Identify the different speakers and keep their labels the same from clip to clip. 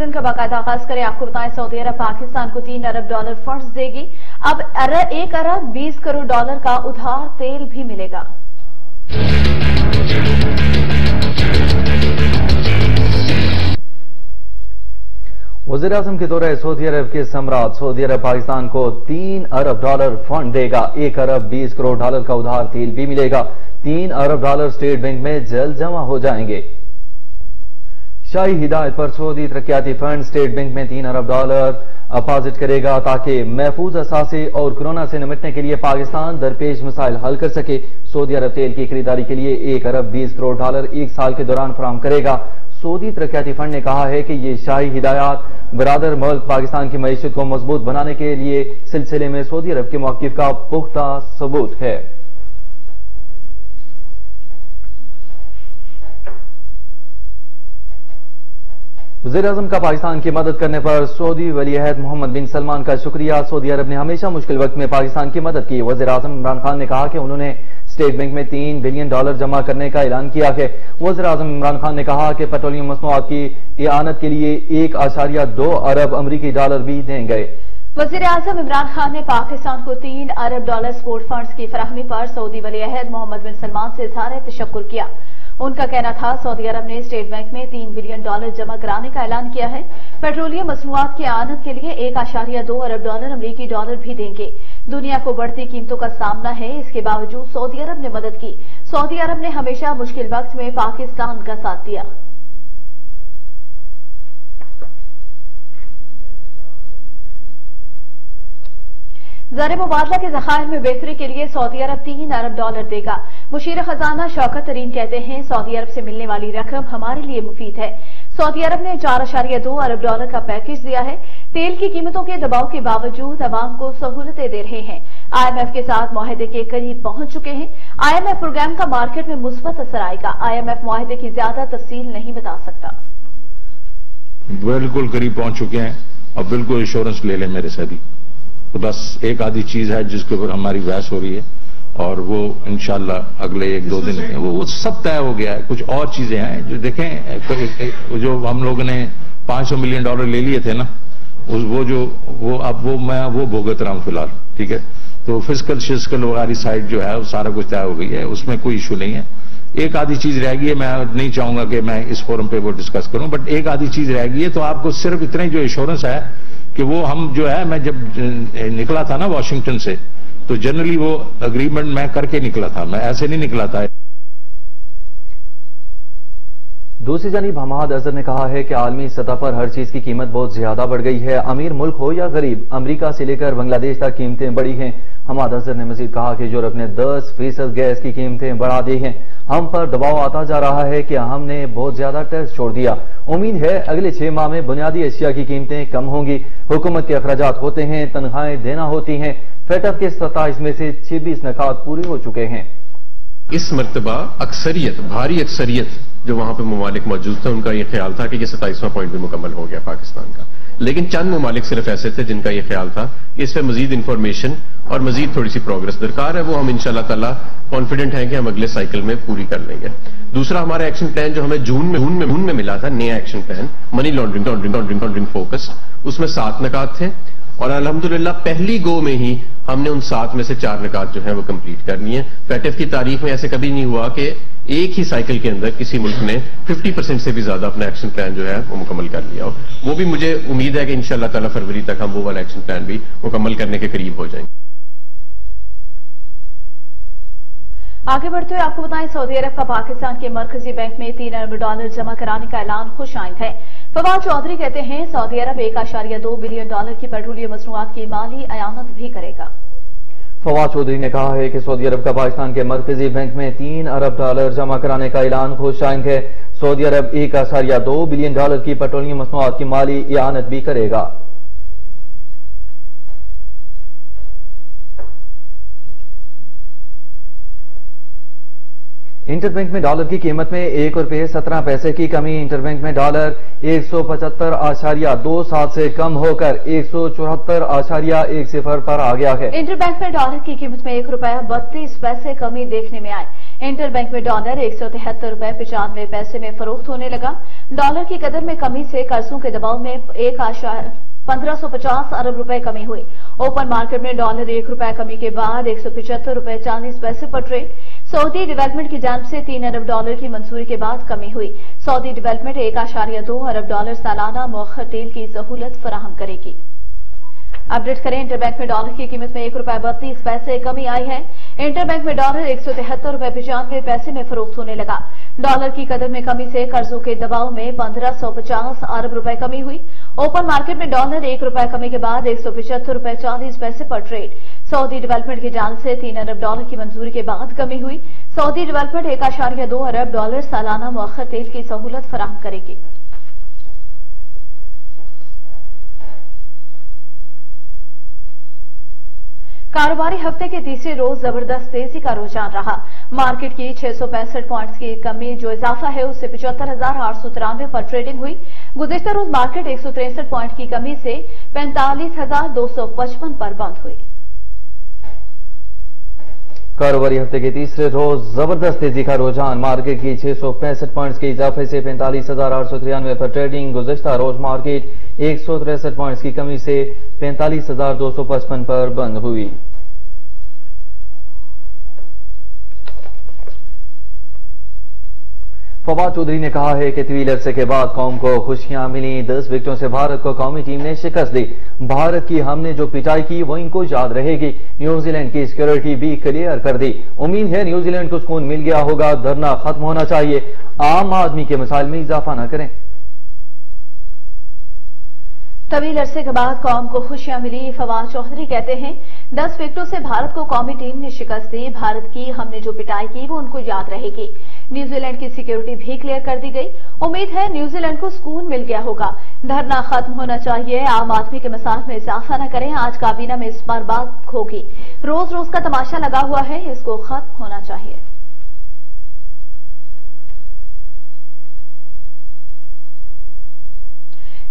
Speaker 1: Bulletin का बाकायदा आगाज़ करें, आपको बताएँ सऊदी अरब पाकिस्तान को तीन अरब डॉलर फंड्स देगी। अब अरब, एक अरब बीस करोड़ डॉलर का उधार तेल भी मिलेगा।
Speaker 2: वज़ीर अजम के दौरे, सऊदी अरब के सम्राट, सऊदी अरब पाकिस्तान को तीन अरब डॉलर फंड देगा। एक अरब बीस करोड़ डॉलर का उधार तेल भी मिलेगा। तीन अरब डॉलर स्टेट बैंक में जल्द जमा हो जाएँगे। शाही हिदायत पर सऊदी तरक्याती फंड, स्टेट बैंक में तीन अरब डॉलर अपोजिट करेगा ताकि महफूज असासे और कोरोना से निपटने के लिए पाकिस्तान दरपेश मसाइल हल कर सके। सऊदी अरब तेल की खरीदारी के लिए एक अरब बीस करोड़ डॉलर एक साल के दौरान फराम करेगा। सऊदी तरक्याती फंड ने कहा है कि ये शाही हिदायत बरदर मुल्क पाकिस्तान की मीशत को मज़बूत बनाने के लिए सिलसिले में सऊदी अरब के मौकफ का पुख्ता सबूत है। वज़ीर अजम का पाकिस्तान की मदद करने पर सऊदी वली अहद मोहम्मद बिन सलमान का शुक्रिया। सऊदी अरब ने हमेशा मुश्किल वक्त में पाकिस्तान की मदद की। वज़ीर अजम इमरान खान ने कहा कि उन्होंने स्टेट बैंक में तीन बिलियन डॉलर जमा करने का ऐलान किया है। वज़ीर अजम इमरान खान ने कहा कि पेट्रोलियम मसनूआत की इयानत के लिए एक आशारिया दो अरब अमरीकी डॉलर भी देंगे।
Speaker 1: वज़ीर आज़म इमरान खान ने पाकिस्तान को तीन अरब डॉलर स्पोर्ट फंड की फराहमी पर सऊदी वली अहद मोहम्मद बिन सलमान से इजहार तशक्र किया। उनका कहना था, सऊदी अरब ने स्टेट बैंक में तीन बिलियन डॉलर जमा कराने का ऐलान किया है। पेट्रोलियम मसनूआत की आनंद के लिए एक आशारिया दो अरब डॉलर अमरीकी डॉलर भी देंगे। दुनिया को बढ़ती कीमतों का सामना है, इसके बावजूद सऊदी अरब ने मदद की। सऊदी अरब ने हमेशा मुश्किल वक्त में पाकिस्तान का साथ दिया। जर मुबादला के जखायर में बेहतरी के लिए सऊदी अरब तीन अरब डॉलर देगा। मुशीर खजाना शौकत तरीन कहते हैं, सऊदी अरब से मिलने वाली रकम हमारे लिए मुफीद है। सऊदी अरब ने चार अशारिया दो अरब डॉलर का पैकेज दिया है। तेल की कीमतों के दबाव के बावजूद अवाम को सहूलतें दे रहे हैं। आईएमएफ के साथ माहे के करीब पहुँच चुके हैं। आईएमएफ प्रोग्राम का मार्केट में मुस्बत असर आएगा। आईएमएफ माहे की ज़्यादा तफसील नहीं बता सकता।
Speaker 3: बिल्कुल करीब पहुँच चुके हैं। अब बिल्कुल इंश्योरेंस ले लें मेरे से भी तो बस एक आधी चीज़ है जिसके ऊपर हमारी बहस हो रही है और वो इनशाला अगले एक दो दिन वो, वो सब तय हो गया है। कुछ और चीज़ें हैं जो देखें जो हम लोगों ने 500 मिलियन डॉलर ले लिए थे ना उस वो जो वो अब वो मैं वो भुगत रहा हूँ फ़िलहाल ठीक है? तो फ़िज़िकल शिजिकल वाली साइड जो है वो सारा कुछ तय हो गई है। उसमें कोई इशू नहीं है। एक आधी चीज़ रह गई है, मैं नहीं चाहूँगा कि मैं इस फोरम पे वो डिस्कस करूँ बट एक आधी चीज़ रह गई है तो आपको सिर्फ़ इतना ही जो इंश्योरेंस है कि वो हम जो है, मैं जब निकला था ना वॉशिंगटन से तो जनरली वो अग्रीमेंट मैं करके निकला था, मैं ऐसे नहीं निकला था
Speaker 2: दूसरी जानब, हमाद अजहर ने कहा है कि आलमी सतह पर हर चीज़ की कीमत बहुत ज़्यादा बढ़ गई है। अमीर मुल्क हो या गरीब, अमरीका से लेकर बांग्लादेश तक कीमतें बढ़ी हैं। हमाद अजहर ने मजीद कहा कि यूरोप ने 10 फ़ीसद गैस की कीमतें बढ़ा दी हैं। हम पर दबाव आता जा रहा है कि हमने बहुत ज़्यादा टैक्स छोड़ दिया। उम्मीद है अगले छह माह में बुनियादी एशिया की कीमतें कम होंगी। हुकूमत के अखराज होते हैं, तनख्वाहें देना होती हैं। फेटअप के सत्ताईस में से छब्बीस नकात पूरे हो चुके हैं।
Speaker 4: इस मरतबा अक्सरियत, भारी अक्सरियत जो वहाँ पर ममालिक मौजूद थे, उनका यह ख्याल था कि यह सताइसवां पॉइंट भी मुकम्मल हो गया पाकिस्तान का। लेकिन चंद ममालिक सिर्फ़ ऐसे थे जिनका यह ख्याल था। कि इस पर मजीद इंफॉर्मेशन और मजीद थोड़ी सी प्रोग्रेस दरकार है। वो हम इंशाल्लाह तला कॉन्फिडेंट हैं कि हम अगले साइकिल में पूरी कर लेंगे। दूसरा हमारा एक्शन प्लान जो हमें जून में जून में जून में मिला था, नया action plan money laundering laundering laundering laundering focused उसमें सात नकात थे। और अल्हम्दुलिल्लाह, पहली गो में ही हमने उन सात में से चार निकात जो है वो कंप्लीट कर है। फैटिफ की तारीख में ऐसे कभी नहीं हुआ कि एक ही साइकिल के अंदर किसी मुल्क ने 50 परसेंट से भी ज़्यादा अपना एक्शन प्लान जो है वो मुकम्मल कर लिया हो। वो भी मुझे उम्मीद है कि इंशाल्लाह ताला फरवरी तक हम वो वाला एक्शन प्लान भी मुकम्मल करने के करीब हो जाएँगे।
Speaker 1: आगे बढ़ते हुए आपको बताएँ, सऊदी अरब का पाकिस्तान के मरकजी बैंक में तीन अरब डॉलर जमा कराने का ऐलान खुश आइंद है। फवाद चौधरी कहते हैं, सऊदी अरब एक आशारिया दो बिलियन डॉलर की पेट्रोलियम मसनूआत की माली अयानत भी करेगा।
Speaker 2: फवाद चौधरी ने कहा है कि सऊदी अरब का पाकिस्तान के मरकजी बैंक में तीन अरब डॉलर जमा कराने का ऐलान खुश आइंद है। सऊदी अरब एक आशारिया दो बिलियन डॉलर की पेट्रोलियम मसनूआत की माली अयानत भी करेगा। इंटरबैंक में डॉलर की कीमत में एक रुपये सत्रह पैसे की कमी। इंटरबैंक में डॉलर एक सौ पचहत्तर आशारिया दो सात से कम होकर एक सौ चौहत्तर आशारिया एक सिफर पर आ गया है।
Speaker 1: इंटरबैंक में डॉलर की कीमत में एक रुपया बत्तीस पैसे कमी देखने में आई। इंटर बैंक में डॉलर एक सौ तिहत्तर रुपए पिचानवे पैसे में फरोख्त होने लगा। डॉलर की कदर में कमी से कर्जों के दबाव में एक आशा 1550 अरब रुपए कमी हुई। ओपन मार्केट में डॉलर एक रुपए कमी के बाद एक रुपए चालीस पैसे पर ट्रेड। सऊदी डेवलपमेंट की जानब से तीन अरब डॉलर की मंजूरी के बाद कमी हुई। सऊदी डेवलपमेंट एक आशारिया दो अरब डॉलर सालाना मौखर तेल की सहूलत फराहम करेगी। अपडेट करें इंटरबैंक में डॉलर की कीमत में एक रुपए बत्तीस पैसे कमी आई है। इंटरबैंक में डॉलर एक सौ तिहत्तर रुपए पिचानवे पैसे में फरोख्त होने लगा। डॉलर की कदर में कमी से कर्जों के दबाव में पंद्रह सौ पचास अरब रुपए कमी हुई। ओपन मार्केट में डॉलर एक रुपए कमी के बाद एक सौ पिचहत्तर रुपए चालीस पैसे पर ट्रेड सऊदी डेवलपमेंट की जान से तीन अरब डॉलर की मंजूरी के बाद कमी हुई। सऊदी डेवलपमेंट एक आशारिया दो अरब डॉलर सालाना मौखर तेल की सहूलत फराहम करेगी। कारोबारी हफ़्ते के तीसरे रोज ज़बरदस्त तेज़ी का रुझान रहा। मार्केट की छह पॉइंट्स की कमी जो इजाफा है, उससे पिचहत्तर हज़ार आठ सौ तिरानवे पर ट्रेडिंग हुई। गुजशतर रोज मार्केट एक सौ तिरसठ पॉइंट की कमी से पैंतालीस हज़ार दो सौ पचपन पर बंद हुई।
Speaker 2: कारोबारी हफ़्ते के तीसरे रोज ज़बरदस्त तेज़ी का रुझान। मार्केट की छह सौ पैंसठ पॉइंट्स के इजाफे से पैंतालीस हज़ार आठ सौ तिरानवे पर ट्रेडिंग गुजश्ता। रोज मार्केट एक सौ तिरसठ पॉइंट्स की कमी से पैंतालीस हज़ार दो सौ पचपन पर बंद हुई। फवाद चौधरी ने कहा है कि तवील अरसे के बाद कौम को खुशियाँ मिली। दस विकेटों से भारत को कौमी टीम ने शिकस्त दी। भारत की हमने जो पिटाई की, वो इनको याद रहेगी। न्यूजीलैंड की सिक्योरिटी भी क्लियर कर दी। उम्मीद है न्यूजीलैंड को सुकून मिल गया होगा। धरना खत्म होना चाहिए। आम आदमी के मिसाल में इजाफा न करें।
Speaker 1: तवील अरसे के बाद कौम को खुशियाँ मिली। फवाद चौधरी कहते हैं, दस विकेटों से भारत को कौमी टीम ने शिकस्त दी। भारत की हमने जो पिटाई की, वो उनको याद रहेगी। न्यूजीलैंड की सिक्योरिटी भी क्लियर कर दी गई। उम्मीद है न्यूजीलैंड को सुकून मिल गया होगा। धरना खत्म होना चाहिए। आम आदमी के मसाल में इजाफा न करें। आज काबीना में इस बार बात होगी। रोज रोज का तमाशा लगा हुआ है। इसको खत्म होना चाहिए।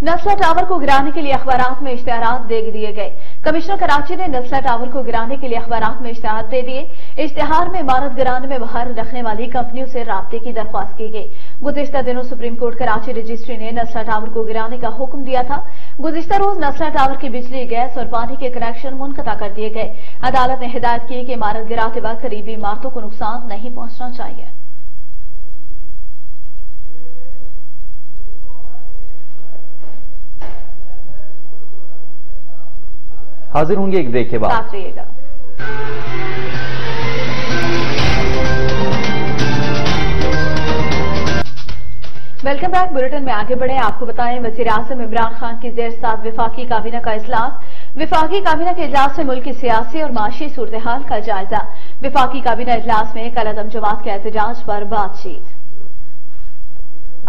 Speaker 1: नस्ला टावर को गिराने के लिए अखबार में इश्तेहार दे दिए गए। कमिश्नर कराची ने नस्ला टावर को गिराने के लिए अखबार में इश्तेहार दे दिए। इश्तेहार में इमारत गिराने में बाहर रखने वाली कंपनियों से रबते की दरख्वास्त की गई। गुजश्ता दिनों सुप्रीम कोर्ट कराची रजिस्ट्री ने नस्ला टावर को गिराने का हुक्म दिया था। गुजश्ता रोज नस्ला टावर की बिजली, गैस और पानी के कनेक्शन मुनकता कर दिए गए। अदालत ने हिदायत की कि इमारत गिराते वक्त करीबी इमारतों को नुकसान नहीं पहुँचना चाहिए।
Speaker 2: हाजिर होंगे एक ब्रेक के बाद।
Speaker 1: वेलकम बैक बुलेटिन में आगे बढ़े। आपको बताएँ, वज़ीर आज़म इमरान खान की जेर साथ विफाकी काबीना का इजलास। विफाकी काबीना के इजलास में मुल्क की सियासी और माशी सूरत हाल का जायजा। विफाकी काबीना इजलास में कल अदम जमात के एहतजाज पर बातचीत।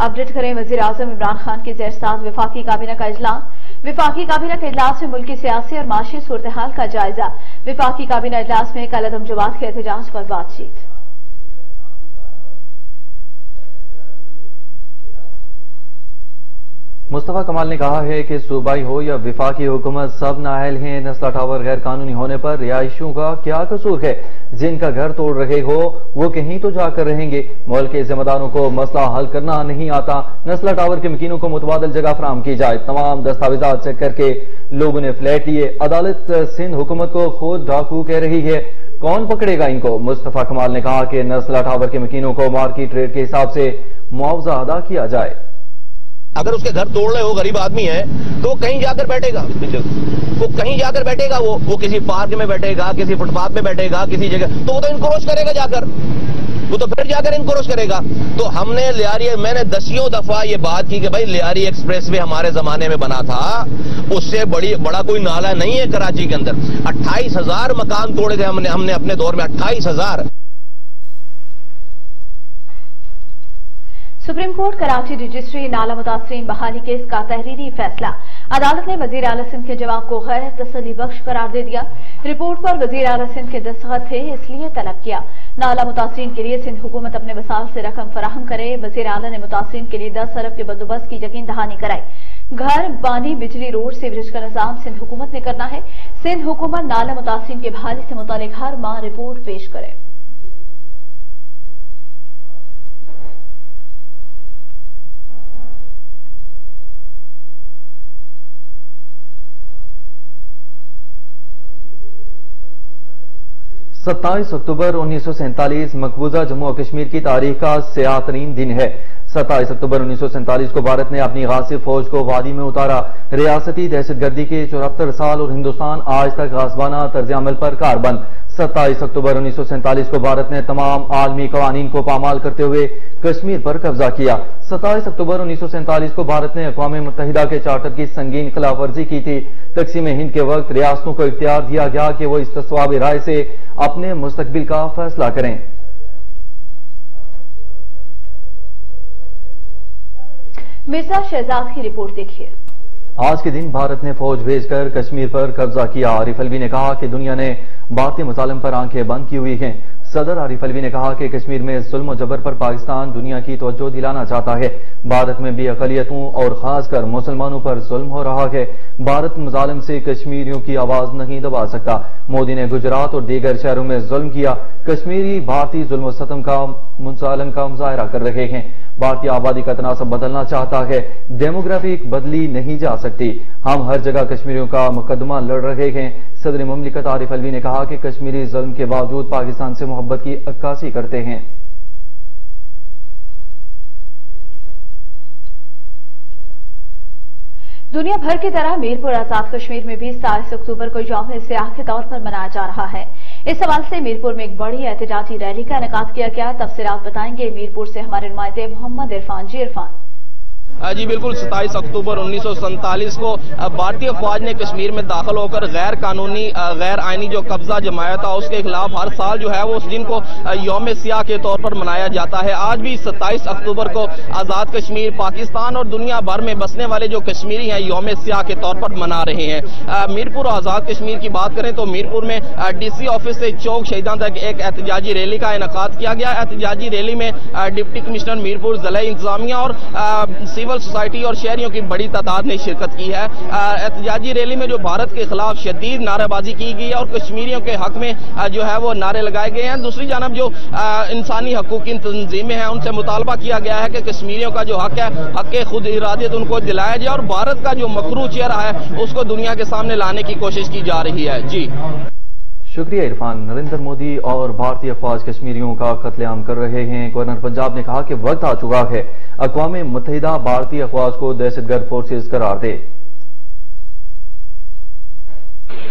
Speaker 1: अपडेट करें, वज़ीर आज़म इमरान खान की जेर साथ विफाकी काबीना का इजलास। विफाकी काबीना के इजलास में मुल्क सियासी और माशी सूरतहाल का जायजा। विफाकी काबीना इजलास में कल अदम जमात के एहतजाज पर बातचीत।
Speaker 2: मुस्तफ़ा कमाल ने कहा है कि सूबाई हो या विफाकी हुकूमत, सब नाहल हैं। नस्ला टावर गैर कानूनी होने पर रिहायशियों का क्या कसूर है? जिनका घर तोड़ रहे हो, वो कहीं तो जाकर रहेंगे। मुल्क के जिम्मेदारों को मसला हल करना नहीं आता। नस्ला टावर के मकीनों को मुतबादल जगह फराम की जाए। तमाम दस्तावेजा चेक करके लोगों ने फ्लैट लिए। अदालत सिंध हुकूमत को खुद डाकू कह रही है। कौन पकड़ेगा इनको? मुस्तफ़ा कमाल ने कहा कि नस्ला टावर के मकीनों को मार्केट रेट के हिसाब से मुआवजा अदा किया जाए।
Speaker 5: अगर उसके घर तोड़ रहे हो, गरीब आदमी है तो वो कहीं जाकर बैठेगा। वो कहीं जाकर बैठेगा, वो वो किसी पार्क में बैठेगा, किसी फुटपाथ में बैठेगा, किसी जगह। तो वो तो इनक्रोच करेगा जाकर। वो तो फिर जाकर इनक्रोच करेगा। तो हमने लियारी, मैंने दसियों दफ़ा ये बात की कि भाई, लियारी एक्सप्रेस वे हमारे जमाने में बना था। उससे बड़ी, बड़ा कोई नाला नहीं है कराची के अंदर। अट्ठाईस हज़ार मकान तोड़े थे हमने हमने अपने दौर में अट्ठाईस हज़ार।
Speaker 1: सुप्रीम कोर्ट कराची रजिस्ट्री नाला मुतासरीन बहाली केस का तहरीरी फैसला। अदालत ने वज़ीर आला सिंध के जवाब को गैर तसली बख्श करार दे दिया। रिपोर्ट पर वज़ीर आला सिंध के दस्तखत थे, इसलिए तलब किया। नाला मुतासरीन के लिए सिंध हुकूमत अपने वसाल से रकम फराहम करे। वज़ीर आला ने मुतासरीन के लिए दस अरब के बंदोबस्त की यकीन दहानी कराई। घर, पानी, बिजली, रोड, सीवरेज का निज़ाम सिंध हुकूमत ने करना है। सिंध हुकूमत नाला मुतासरीन के बहाली से मुतालिक हर माह रिपोर्ट पेश करे।
Speaker 2: 27 अक्टूबर उन्नीस सौ सैंतालीस मकबूजा जम्मू और कश्मीर की तारीख का सियातरीन दिन है। 27 अक्टूबर उन्नीस सौ सैंतालीस को भारत ने अपनी गासिब फौज को वादी में उतारा। रियासती दहशतगर्दी के चौहत्तर साल और हिंदुस्तान आज तक गासबाना तर्ज अमल पर कारबंद। 27 अक्टूबर उन्नीस सौ सैंतालीस को भारत ने तमाम आलमी कवानीन को पामाल करते हुए कश्मीर पर कब्जा किया। 27 अक्टूबर उन्नीस सौ सैंतालीस को भारत ने अकवा मुतहदा के चार्टर की संगीन खिलाफ वर्जी की थी। तकसीम हिंद के वक्त रियासतों को इख्तियार दिया गया कि वो इस तस्वाब राय से अपने मुस्तबिल का फैसला करें।
Speaker 1: मिर्ज़ा शहजाद की रिपोर्ट देखिए।
Speaker 2: आज के दिन भारत ने फौज भेजकर कश्मीर पर कब्जा किया। आरिफ अलवी ने कहा कि दुनिया ने भारतीय मुसालम पर आँखें बंद की हुई हैं। सदर आरिफ अलवी ने कहा कि कश्मीर में जुल्म जबर पर पाकिस्तान दुनिया की तवज्जो दिलाना चाहता है। भारत में भी अकलियतों और खासकर मुसलमानों पर जुल्म हो रहा है। भारत मुजालिम से कश्मीरियों की आवाज़ नहीं दबा सकता। मोदी ने गुजरात और दीगर शहरों में जुल्म किया। कश्मीरी भारतीय जुल्म सतम का मुसालम का मुजाहरा कर रहे हैं। भारतीय आबादी का तनासब बदलना चाहता है। डेमोग्राफिक बदली नहीं जा सकती। हम हर जगह कश्मीरियों का मुकदमा लड़ रहे हैं। सदर ममलिकत आरिफ अलवी ने कहा कि कश्मीरी जुल्म के बावजूद पाकिस्तान से मोहब्बत की अक्कासी करते हैं।
Speaker 1: दुनिया भर की तरह मीरपुर, आज़ाद कश्मीर में भी सताईस अक्टूबर को यौम सियाह के तौर पर मनाया जा रहा है। इस सवाल से मीरपुर में एक बड़ी एहतजाजी रैली का इनका किया गया। तफसीत बताएँगे, मीरपुर से हमारे नुमाइंदे मोहम्मद इरफान जी। इरफान।
Speaker 5: जी, बिल्कुल 27 अक्टूबर उन्नीस सौ सैंतालीस को भारतीय फौज ने कश्मीर में दाखिल होकर गैर कानूनी गैर आइनी जो कब्जा जमाया था, उसके खिलाफ हर साल जो है वो उस दिन को योम सियाह के तौर पर मनाया जाता है। आज भी 27 अक्टूबर को आज़ाद कश्मीर पाकिस्तान और दुनिया भर में बसने वाले जो कश्मीरी हैं, योम सियाह के तौर पर मना रहे हैं। मीरपुर आज़ाद कश्मीर की बात करें तो मीरपुर में डीसी ऑफ़िस से चौक शहीदा तक एक एहतजाजी रैली का इनका किया गया। एहतजाजी रैली में डिप्टी कमिश्नर मीरपुर, जिला इंतजामिया और सिविल सोसाइटी और शहरियों की बड़ी तादाद ने शिरकत की है। एहतजाजी रैली में जो भारत के खिलाफ शदीद नारेबाजी की गई है और कश्मीरियों के हक में जो है वो नारे लगाए गए हैं। दूसरी जानब जो इंसानी हकूक की तंजीमें हैं, उनसे मुतालबा किया गया है कि कश्मीरियों का जो हक है, हक के खुद इरादियत उनको दिलाया जाए और भारत का जो मकरू चेहरा है, उसको दुनिया के सामने लाने की कोशिश की जा रही है। जी।
Speaker 2: शुक्रिया इरफान। नरेंद्र मोदी और भारतीय अफवाज कश्मीरियों का कत्लेआम कर रहे हैं। गवर्नर पंजाब ने कहा कि वक्त आ चुका है। अकवा मुतहदा भारतीय अफवाज को दहशतगर्द फोर्सेज करार दे।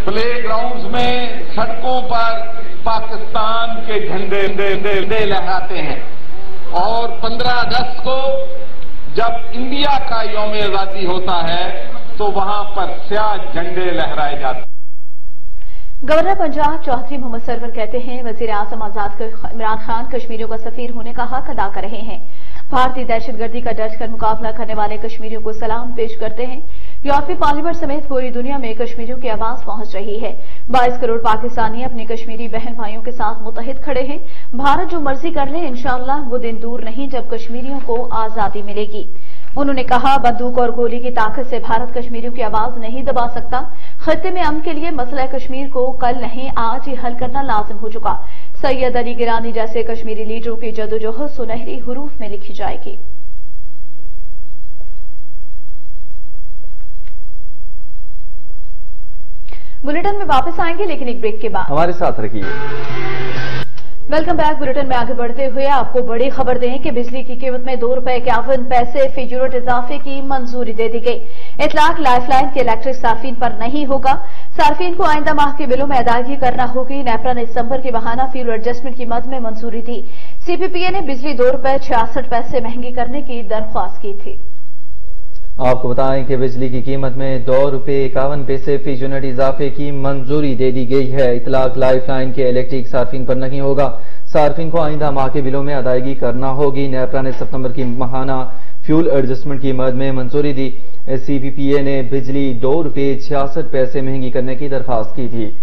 Speaker 6: प्ले ग्राउंड में सड़कों पर पाकिस्तान के झंडे लहराते हैं। और 15 अगस्त को जब इंडिया का योम आज़ादी होता है तो वहाँ पर स्याह झंडे लहराए जाते हैं।
Speaker 1: गवर्नर पंजाब चौधरी मोहम्मद सरवर कहते हैं, वज़ीर आज़म आज़ाद इमरान खान कश्मीरियों का सफीर होने का हक अदा कर रहे हैं। भारतीय दहशतगर्दी का डट कर मुकाबला करने वाले कश्मीरियों को सलाम पेश करते हैं। यूरोपीय पार्लियामेंट समेत पूरी दुनिया में कश्मीरियों की आवाज़ पहुँच रही है। 22 करोड़ पाकिस्तानी अपने कश्मीरी बहन भाइयों के साथ मुतहद खड़े हैं। भारत जो मर्ज़ी कर ले इंशाला वो दिन दूर नहीं जब कश्मीरियों को आज़ादी मिलेगी। उन्होंने कहा, बंदूक और गोली की ताकत से भारत कश्मीरियों की आवाज़ नहीं दबा सकता। खत्ते में अमन के लिए मसला कश्मीर को कल नहीं, आज ही हल करना लाजिम हो चुका। सैयद अली गिरानी जैसे कश्मीरी लीडरों की जदोजहद सुनहरी हरूफ में लिखी जाएगी। बुलेटिन में वापस आएँगे, लेकिन एक ब्रेक के बाद।
Speaker 2: हमारे साथ रखिए।
Speaker 1: वेलकम बैक बुलेटिन में आगे बढ़ते हुए आपको बड़ी खबर दें कि बिजली की कीमत में दो रुपए इक्यावन पैसे फ़ी यूनिट इजाफे की मंजूरी दे दी गई। इतलाक लाइफलाइन के इलेक्ट्रिक सार्फिन पर नहीं होगा। सार्फिन को आइंदा माह के बिलों में अदायगी करना होगी। नेपरा ने दिसंबर की बहाना फ्यूल एडजस्टमेंट की मद में मंजूरी दी। सीपीपीए ने बिजली दो रुपए छियासठ पैसे महँगी करने की दरख्वास्त की थी।
Speaker 2: आपको बताएँ कि बिजली की कीमत में दो रुपए इक्यावन पैसे फ़ी यूनिट इजाफे की मंजूरी दे दी गई है। इतलाक लाइफ लाइन के इलेक्ट्रिक सार्फिन पर नहीं होगा। सार्फिन को आइंदा माह के बिलों में अदायगी करना होगी। नेपरा ने सितंबर की महाना फ्यूल एडजस्टमेंट की मद में मंजूरी दी। सीपीपीए ने बिजली दो रुपए छियासठ पैसे महँगी करने की दरखास्त की थी।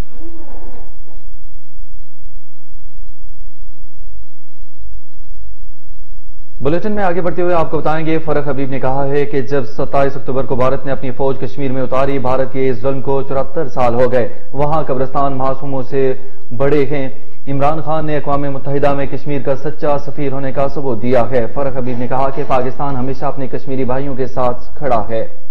Speaker 2: बुलेटिन में आगे बढ़ते हुए आपको बताएँगे फरक हबीब ने कहा है कि जब 27 अक्टूबर को भारत ने अपनी फौज कश्मीर में उतारी, भारत के इस जुल्म को चौहत्तर साल हो गए। वहाँ कब्रस्तान मासूमों से बड़े हैं। इमरान खान ने अकवा मुतहदा में कश्मीर का सच्चा सफीर होने का सबूत दिया है। फरक हबीब ने कहा कि पाकिस्तान हमेशा अपने कश्मीरी भाइयों के साथ खड़ा है।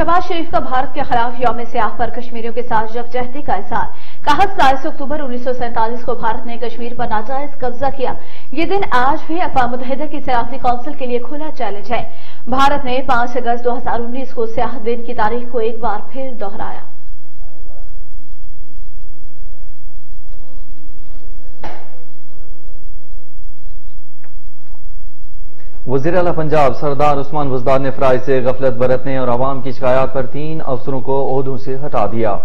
Speaker 1: शबाज शरीफ का भारत के खिलाफ यौम सियाह पर कश्मीरियों के साथ जगजहती का इजहार कहा सताईस अक्टूबर उन्नीस सौ सैंतालीस को भारत ने कश्मीर पर नाजायज कब्जा किया। ये दिन आज भी अकवा मुतहदा की सियासी कौंसिल के लिए खुला चैलेंज है। भारत ने पाँच अगस्त 2019 को सियाह दिन की तारीख को एक बार फिर दोहराया।
Speaker 2: वज़ीर अला पंजाब सरदार उस्मान बुजदार ने फ्राई से गफलत बरतने और आवाम की शिकायत पर तीन अफसरों को ओहदों से हटा दिया।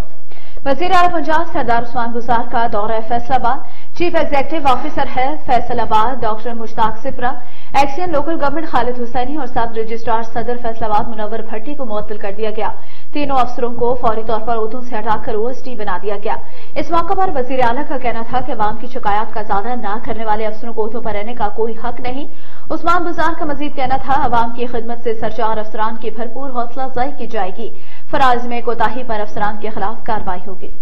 Speaker 1: वज़ीर अला पंजाब सरदार उस्मान गुजार का दौरा फैसलाबाद। चीफ एग्जीक्यूटिव ऑफिसर है फैसलाबाद, डॉक्टर मुश्ताक सिपरा। एक्सियन लोकल गवर्नमेंट खालिद हुसैनी और सब रजिस्ट्रार सदर फैसलाबाद मुनवर भट्टी को मुअत्तल कर दिया गया। तीनों अफसरों को फौरी तौर पर उर्दू से हटाकर ओएसडी बना दिया गया। इस मौके पर वज़ीर आला का कहना था कि अवाम की शिकायत का ज़्यादा न करने वाले अफसरों को उहदों पर रहने का कोई हक नहीं। उस्मान बुजार का मजीद कहना था अवाम की खिदमत से सरचार अफसरान की भरपूर हौसला अफजाई की जाएगी। फराज में कोताही पर अफसरान के खिलाफ कार्रवाई होगी।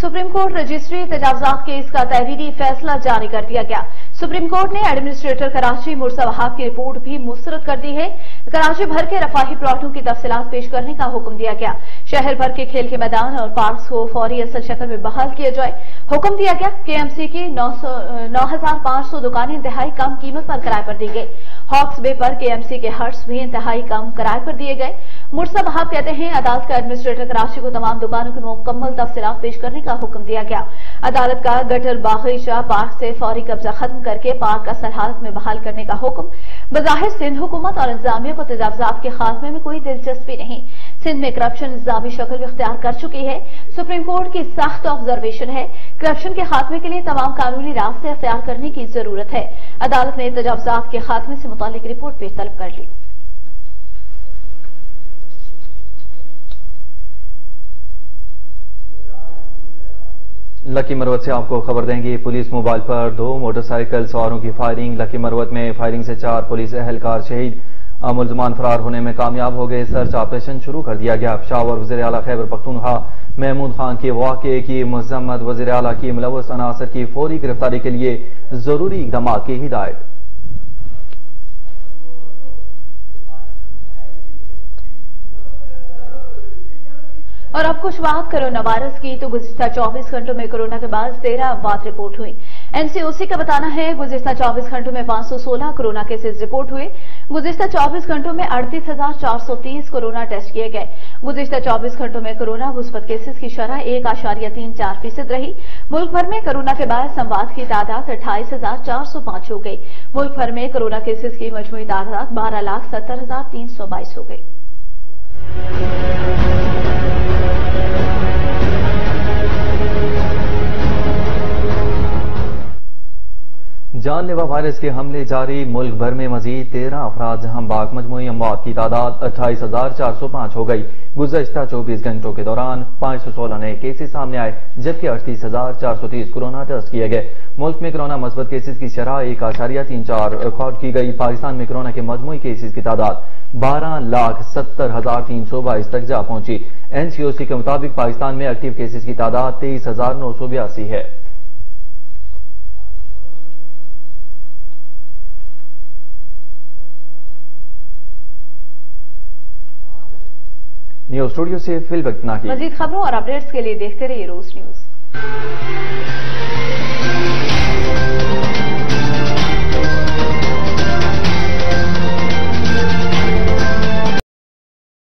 Speaker 1: सुप्रीम कोर्ट रजिस्ट्री तजावजात केस का तहरीरी फैसला जारी कर दिया गया। सुप्रीम कोर्ट ने एडमिनिस्ट्रेटर कराची मुर्सा वहाब की रिपोर्ट भी मुस्तरद कर दी है। कराची भर के रफाही प्लॉटों की तफसीत पेश करने का हुक्म दिया गया। शहर भर के खेल के मैदान और पार्क को फौरी असल शक्ल में बहाल किया जाए। हुक्म दिया गया, केएमसी की नौ हज़ार पाँच सौ दुकानें इंतहाई कम कीमत पर किराए पर दी गई। हॉक्स बे पर केएमसी के हर्ट्स भी इंतहाई कम किराए पर दिए गए। मुर्सा बहाब कहते हैं, अदालत का एडमिनिस्ट्रेटर कराची को तमाम दुकानों की मुकम्मल तफसीत पेश करने का हुक्म दिया गया। अदालत का गटर बागीचा पार्क से फौरी कब्जा खत्म करके पार्क असल हालत में बहाल करने का हुक्म। बजाहिर सिंध हुकूमत और इंतजामिया को तजावजात के खात्मे में कोई दिलचस्पी नहीं। सिंध में करप्शन निजामी शक्ल इख्तियार कर चुकी है। सुप्रीम कोर्ट की सख्त ऑब्जर्वेशन है। करप्शन के खात्मे के लिए तमाम कानूनी रास्ते अख्तियार करने की ज़रूरत है। अदालत ने तजावजात के खात्मे से मुतालिक रिपोर्ट पेश तलब कर ली।
Speaker 2: लकी मरवत से आपको खबर देंगे, पुलिस मोबाइल पर दो मोटरसाइकिल सवारों की फायरिंग। लकी मरवत में फायरिंग से चार पुलिस एहलकार शहीद। मुलजमान फरार होने में कामयाब हो गए। सर्च ऑपरेशन शुरू कर दिया गया। शावर वजी अला खैबर पख्तूनखा महमूद खान के वाक़े की मजम्मत वजी अला की मुलवस अनासर की फौरी गिरफ्तारी के लिए ज़रूरी इकदाम की हिदायत।
Speaker 1: और अब कुछ बात कोरोना वायरस की तो गुजशत 24 घंटों में कोरोना के बाद तेरह बात रिपोर्ट हुई। एनसीओसी का बताना है। गुजशत 24 घंटों में 516 कोरोना केसेस रिपोर्ट हुए। गुजशत 24 घंटों में 38,430 कोरोना टेस्ट किए गए। गुजशत 24 घंटों में कोरोना मुस्बत केसेस की शरह एक आशारिया तीन चार फ़ीसद रही। मुल्क भर में कोरोना के बाद संवाद की तादाद अट्ठाईस हज़ार चार सौ पाँच हो गई। मुल्क भर में कोरोना केसेस की मजमू तादाद बारह लाख सत्तर हज़ार तीन सौ बाईस हो गई।
Speaker 2: जानलेवा वायरस के हमले जारी मुल्क भर में मजीद तेरह अफराज जहाँ बाग मजमू अमवात की तादाद अट्ठाईस हज़ार चार सौ पाँच हो गई। गुजशत चौबीस घंटों के दौरान पाँच सौ सोलह नए केसेस सामने आए, जबकि अड़तीस हज़ार चार सौ तीस कोरोना टेस्ट किए गए। मुल्क में कोरोना मस्बत केसेस की शरह एक आशारिया तीन चार रिकॉर्ड की गई। पाकिस्तान में कोरोना के मजमू केसेस की तादाद बारह लाख सत्तर हज़ार तीन सौ बाईस तक जा पहुँची। एनसीओसी के मुताबिक पाकिस्तान में एक्टिव केसेस की तादाद तेईस हज़ार नौ सौ बयासी है। न्यूज़ स्टूडियो से फिल इतना
Speaker 1: मजीद खबरों और अपडेट्स के लिए देखते रहिए रोज न्यूज़।